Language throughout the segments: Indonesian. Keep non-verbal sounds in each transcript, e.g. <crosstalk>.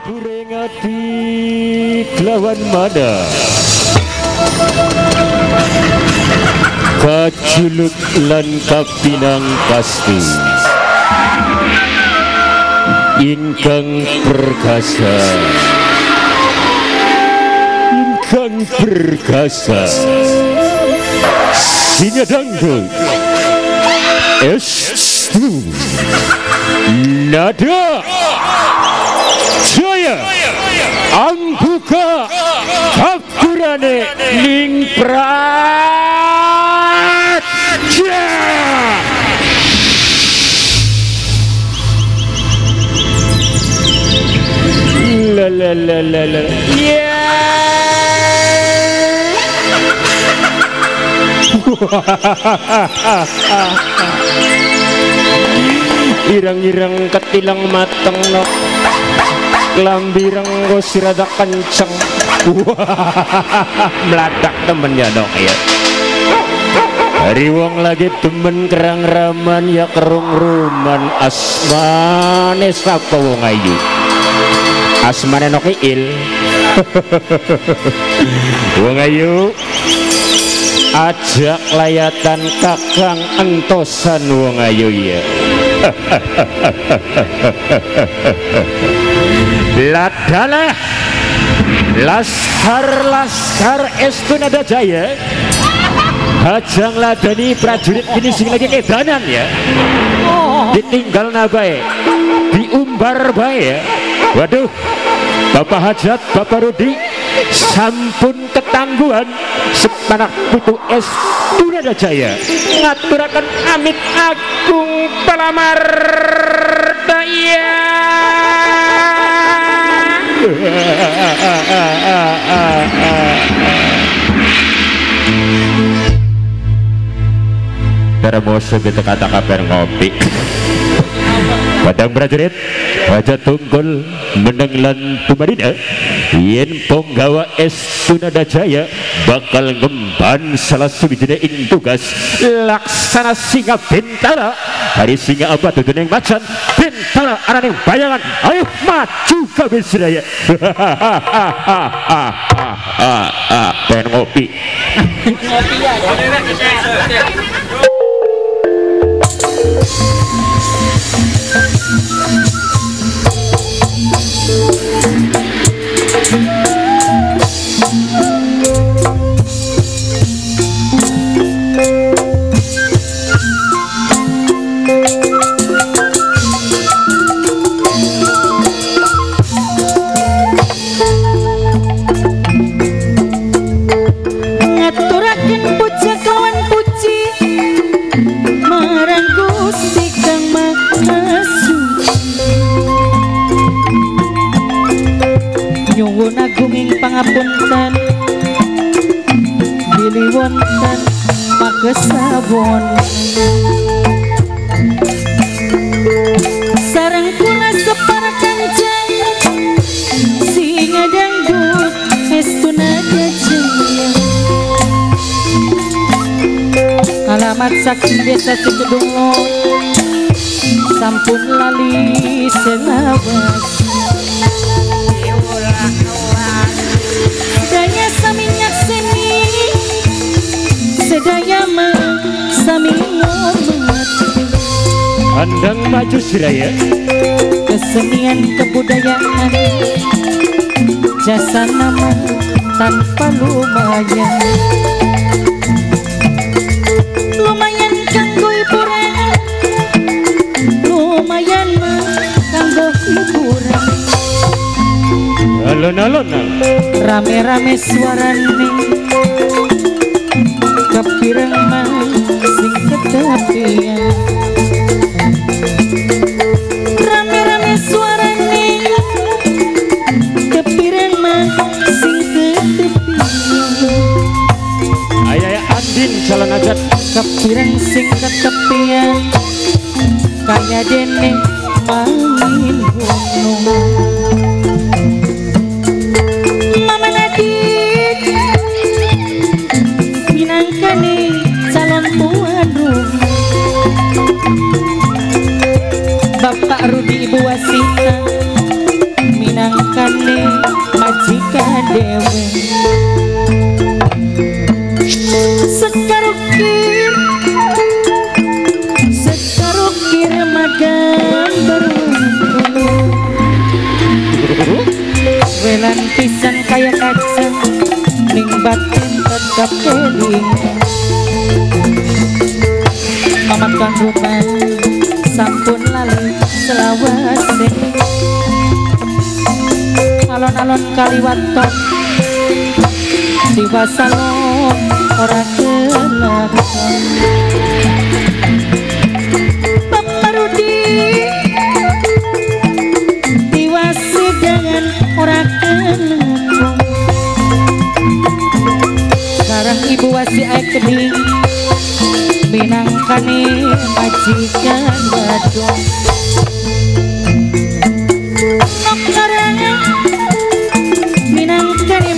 Purengati kelawan mana? Kaculuk lan kapinang pasti. Ingkang perkasa. Ingkang perkasa. Singa dangdut Estu Nada Jaya Angbuka Kapurane Ning Praja La la <laughs> Irang-irang ketilang mateng Lambirang go sirada kenceng. <laughs> Meladak temennya dong ya Hari wong lagi temen kerang raman ya kerung ruman asmane sapa wong ayu? Asmane no il <laughs> wong ayu ajak layatan kakang entosan wong ayu ya. <laughs> Ladalah laskar laskar estunada jaya Hajang ladani prajurit ini sing lagi edanan ya. Ditinggal nabai diumbar bae ya. Waduh. Bapak Hajat Bapak Rudi sampun ketangguhan sepanak putu es Tunada Jaya ngaturakan amit agung pelamar daya. Termoso kita kata kabar ngopi Padang prajurit Wajah tunggul menenglan tumarina Yen ponggawa es sunada jaya Bakal ngemban salah subijina ing tugas. Laksana singa bintara Hari singa abad itu yang macan? Bintara arah yang bayangan. Ayo maju ke Bisraya <laughs> Pengen ngopi. ngaturaken <laughs> pagesawon sareng kula separa kanjeng singa dangdut estuna jaya alamat saking desa Cedungo sampun lali selawas Andang maju siraya kesenian kebudayaan. Jasa nama tanpa lumayan lumayan kanggo hiburan. Lumayan kanggo hiburan. Alon-alon rame-rame suarane kepireng mah sing kedapian kaca ning batin tetap keling Mamat rumah sampun lali selawase. Alon-alon kaliwaton diwasalon ora kelakon Bapak Rudi minangkani majikan badung nok karanya minangkani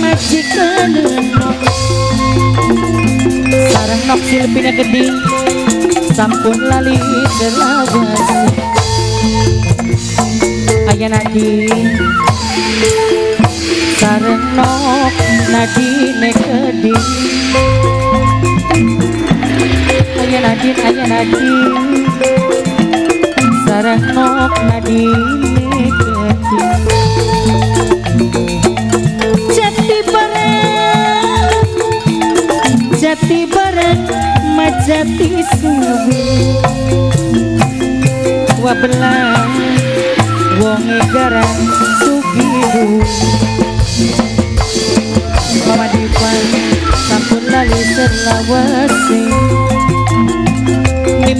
sampun lali selawas ayah nadi sarang nok nadine geding ayah nadin ayah nadin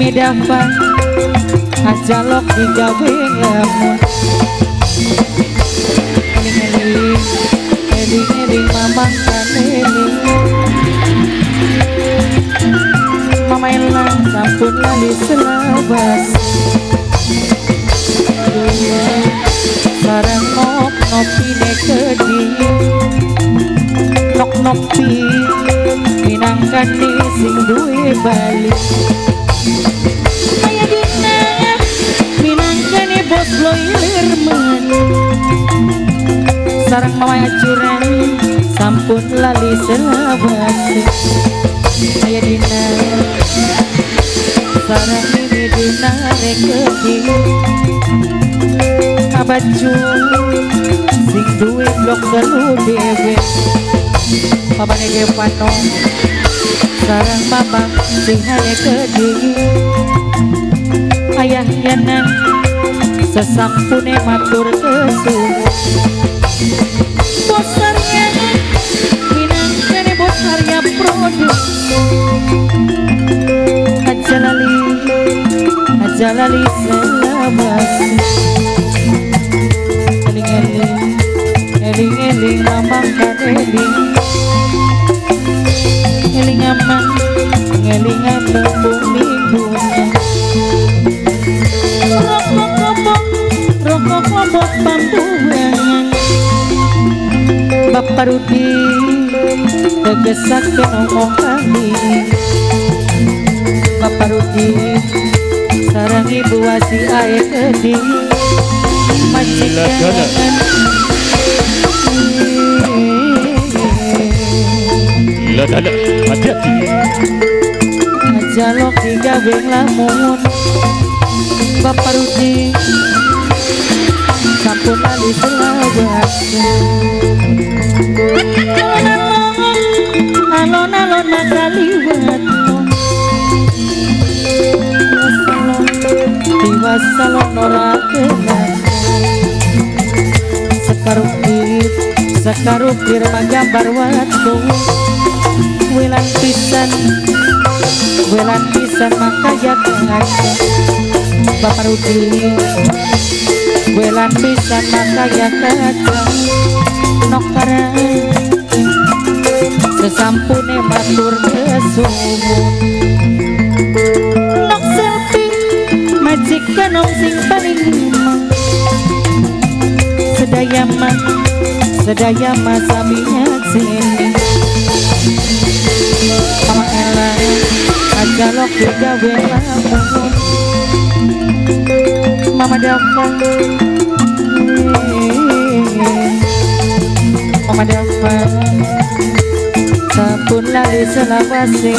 Dapan ajalok digawe lamun Eling-eling Eling-eling mamang kan eling Mama Elang sampun lali selawase Sarang nop nopi nekedi Nok nopi Minangkan di sing duwe balik Sampun lali selawase Maya dina. Sarang ini dina rekedi Abaju Sing duwe blok telu dewe Papa nege pano? Sarang mama Sing hanya keding Ayah yanang Sesampune matur kesumu Bosarnya Aja lali selawasi eling-eling eling-eling mamang kan eling. Eling amang eling amang bumi dunia rokok kopok rokok kopok pampuangan Bapak Rudi tegesak ngomong kami. Bapak Rudi sarang ibu wasi ae keding majikan Gila dana, hati-hati. Jalok digawe lamun Bapak Rudi Sampun lali selawat. Alon-alon nakaliwat Tiwasalon ora kenal. Sekarukir Sekarukir magambar watu Wilan pisan Wilan pisan makaya kaca Bapak Rudi Wilan pisan makaya kaca Nokara Sesampune matur kesumun Majikan om sing paling. Sedaya mah Sedaya mah saminya sini Mama Ella Aja lo gawe lamun Mama. Dafa Mama Dafa Sampun lali selawase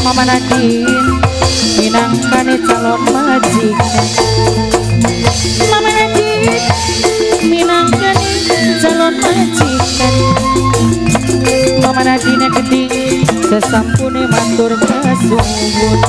Mama Nadine minang mane calon majikan mamaji minang kene calon majikan mamaji nek di sesampune matur kasuwun.